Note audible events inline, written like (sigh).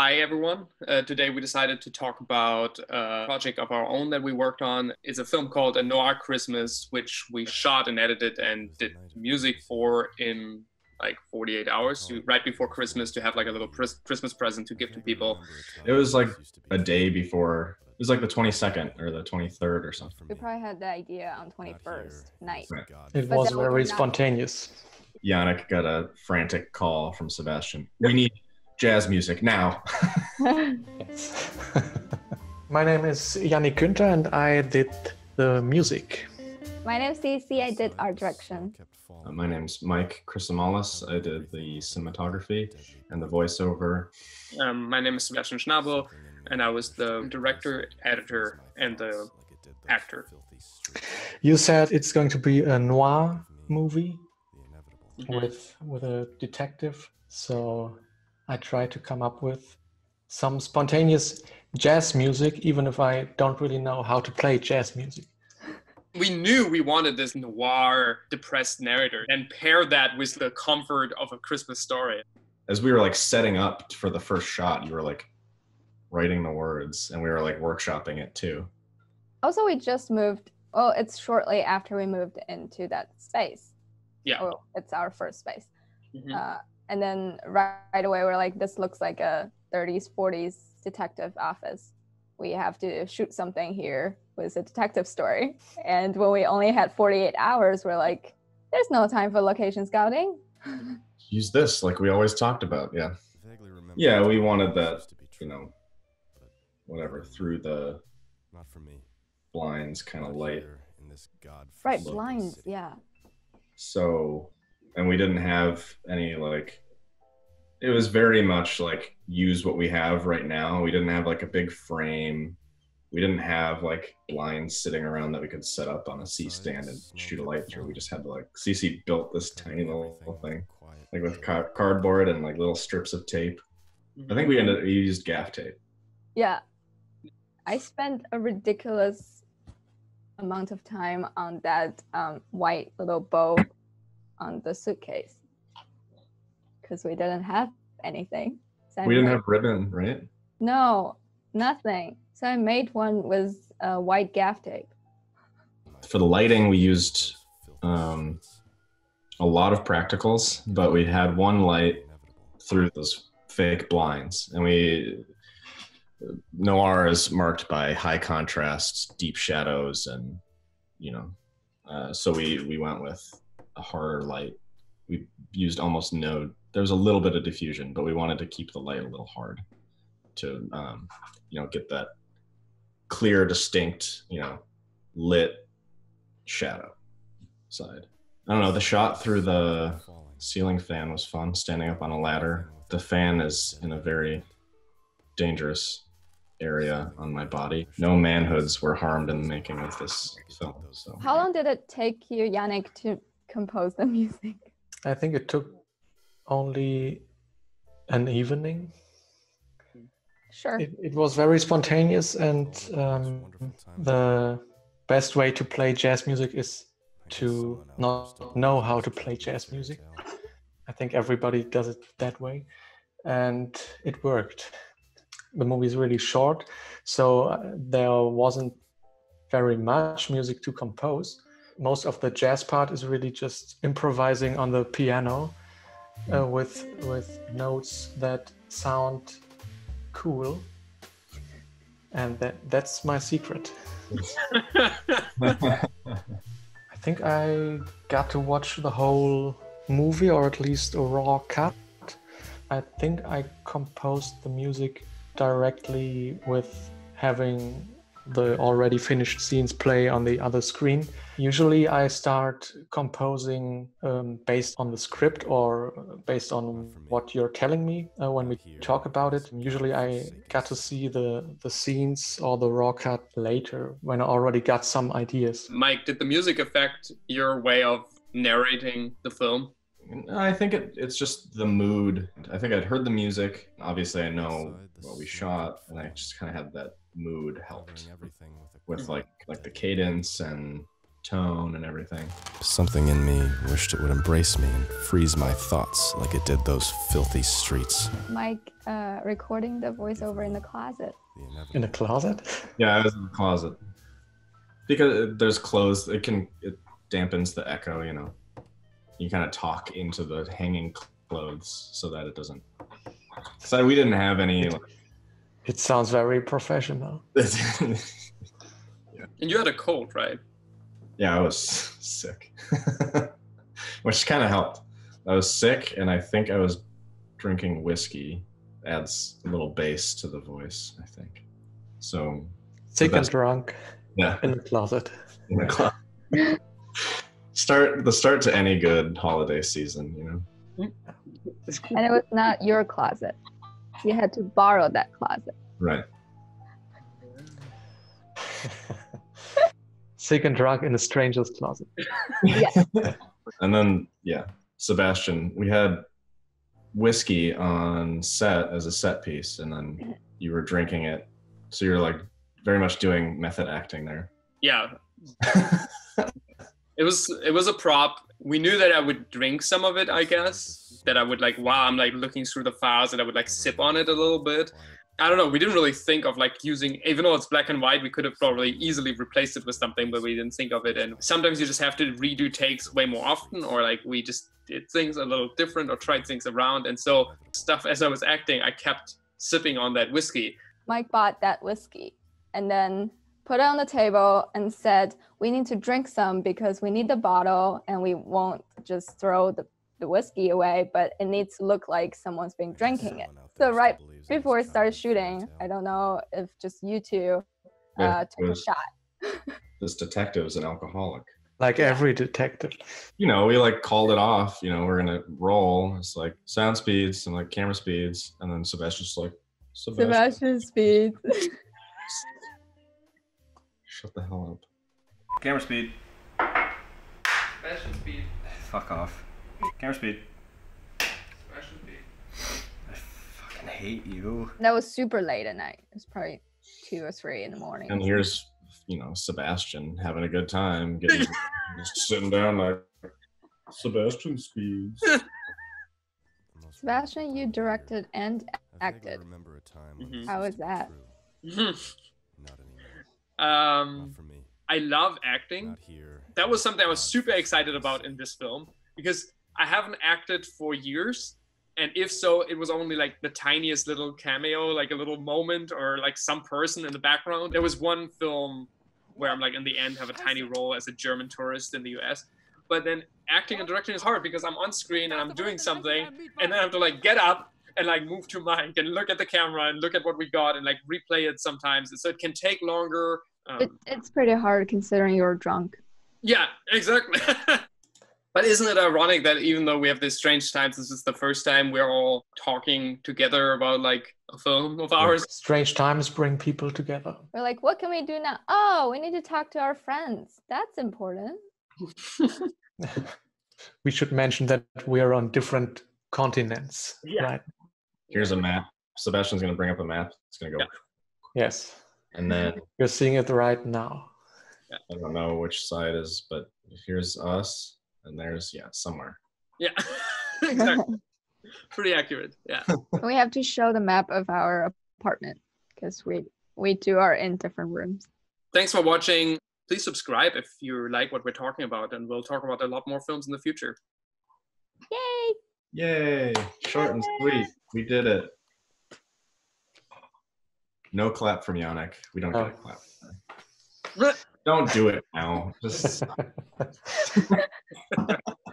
Hi, everyone. Uh, today we decided to talk about a project of our own that we worked on. It's a film called A Noir Christmas, which we shot and edited and did music for in like 48 hours to, right before Christmas to have like a little Christmas present to give to people. It was like a day before. It was like the 22nd or the 23rd or something. We probably had the idea on 21st night. Right. It was then we very spontaneous. Jannik got a frantic call from Sebastian. We need jazz music now. (laughs) (laughs) My name is Jannik Günther and I did the music. My name's Cici. I did art direction. Uh, my name's Mike Chryssomallis. I did the cinematography and the voiceover. Um, my name is Sebastian Schnabel, and I was the director, editor, and the actor. You said it's going to be a noir movie Mhm. with with a detective. So I tried to come up with some spontaneous jazz music, even if I don't really know how to play jazz music. we knew we wanted this noir, depressed narrator and pair that with the comfort of a Christmas story. As we were like setting up for the first shot, you were like writing the words and we were like workshopping it too. Also, we just moved. Well, it's shortly after we moved into that space. Yeah. Oh, it's our first space. Mhm. Uh, and then right, right away, we're like, this looks like a 30s, 40s detective office. We have to shoot something here with a detective story. And when we only had 48 hours, we're like, there's no time for location scouting. Use this like we always talked about. Yeah. Yeah, we wanted that, you know, whatever, through the not for me. blinds kind of light. in this god Right, Look. blinds, yeah. So, and we didn't have any like, it was very much like use what we have right now. We didn't have like a big frame. We didn't have like blinds sitting around that we could set up on a C stand and shoot a light through. We just had to like, Cici built this tiny little thing, like with ca- cardboard and like little strips of tape. I think we ended, we used gaff tape. Yeah. I spent a ridiculous amount of time on that um, white little bow on the suitcase because we didn't have anything. So We didn't have ribbon, right? No, nothing. So I made one with uh, white gaff tape. For the lighting, we used um, a lot of practicals, but we had one light through those fake blinds, and we noir is marked by high contrast, deep shadows, and you know, uh, so we we went with harder light. We used almost no. There was a little bit of diffusion, but we wanted to keep the light a little hard to um, you know get that clear, distinct, you know, lit shadow side. I don't know. The shot through the ceiling fan was fun. Standing up on a ladder. The fan is in a very dangerous area on my body. No manhoods were harmed in the making of this film. So How long did it take you, Jannik, to compose the (laughs) music? I think it took only an evening. Sure. It, it was very spontaneous, and um, the best way to play jazz music is to not know how to play jazz music. I think everybody does it that way, and it worked. The movie is really short, so uh, there wasn't very much music to compose. Most of the jazz part is really just improvising on the piano uh, with with notes that sound cool, and that that's my secret. (laughs) I think I got to watch the whole movie, or at least a raw cut. I think I composed the music directly with having the already finished scenes play on the other screen. Usually, I start composing um, based on the script or based on what you're telling me uh, when we talk about it. Usually, I got to see the the scenes or the raw cut later when I already got some ideas. Mike, did the music affect your way of narrating the film? I think it, it's just the mood. I think I'd heard the music. Obviously, I know what we shot, and I just kind of had that mood helped with like like the cadence and tone and everything. Something in me wished it would embrace me and freeze my thoughts like it did those filthy streets. Mike uh, recording the voiceover in the closet. In the closet? Yeah, I was in the closet because there's clothes. It can it dampens the echo. You know, you kind of talk into the hanging clothes so that it doesn't. So we didn't have any. Like, It sounds very professional. yeah. (laughs) And you had a cold, right? yeah, I was sick, (laughs) which kind of helped. I was sick, and I think I was drinking whiskey. Adds a little bass to the voice, I think. So Sick and drunk yeah, in the closet. in the club. (laughs) start the start to any good holiday season, you know. And it was not your closet. You had to borrow that closet. Right. (laughs) Sick and drunk in a stranger's closet. Yes. (laughs) And then yeah, Sebastian, we had whiskey on set as a set piece, and then (clears throat) you were drinking it. So you're like very much doing method acting there. Yeah. (laughs) It was it was a prop. We knew that I would drink some of it, I guess. That I would like while I'm like looking through the files that I would like sip on it a little bit. I don't know. We didn't really think of like using, even though it's black and white, we could have probably easily replaced it with something, but we didn't think of it. And sometimes you just have to redo takes way more often, or like we just did things a little different or tried things around. And so, stuff as I was acting, I kept sipping on that whiskey. Mike bought that whiskey and then put it on the table and said, We need to drink some because we need the bottle and we won't just throw the, the whiskey away, but it needs to look like someone's been drinking it. So, right before we started shooting, I don't know if just you two Yeah, uh, it took a shot. (laughs) this detective's an alcoholic. Like every detective. You know, we like called it off. You know, we're gonna roll. It's like sound speeds and like camera speeds, and then Sebastian's like, Sebastian, Sebastian Speed. (laughs) shut the hell up. Camera speed. Sebastian Speed. Fuck off. Camera speed. Sebastian Speed. I fucking hate you. that was super late at night. It was probably two or three in the morning. And here's, you know, Sebastian having a good time, getting (laughs) just sitting down like Sebastian speeds. (laughs) Sebastian, you directed and acted. Remember a time Mhm. How was that? (laughs) Not um, Not for me. I love acting. Not here. that was something I was super excited about in this film because I haven't acted for years. And if so, it was only like the tiniest little cameo, like a little moment or like some person in the background. There was one film where I'm like in the end have a tiny role as a German tourist in the US. But then acting and directing is hard because I'm on screen and I'm doing something and then I have to like get up and like move to mic and look at the camera and look at what we got and like replay it sometimes. So it can take longer. Um, It, it's pretty hard considering you're drunk. yeah, exactly. (laughs) but isn't it ironic that even though we have these strange times, this is the first time we're all talking together about like a film of ours? Strange times bring people together. We're like, what can we do now? Oh, we need to talk to our friends. That's important. (laughs) we should mention that we are on different continents, Yeah. right? Here's a map. Sebastian's gonna bring up a map. It's gonna go, Yeah. Yes. and then You're seeing it right now. I don't know which side is, but here's us, and there's yeah somewhere. Yeah, (laughs) exactly. (laughs) Pretty accurate. Yeah. (laughs) we have to show the map of our apartment because we we two are in different rooms. Thanks for watching. Please subscribe if you like what we're talking about, and we'll talk about a lot more films in the future. Yay! Yay! Short and sweet. We did it. No clap from Jannik. We don't get a Oh. clap. Don't do it now. Just (laughs) (laughs)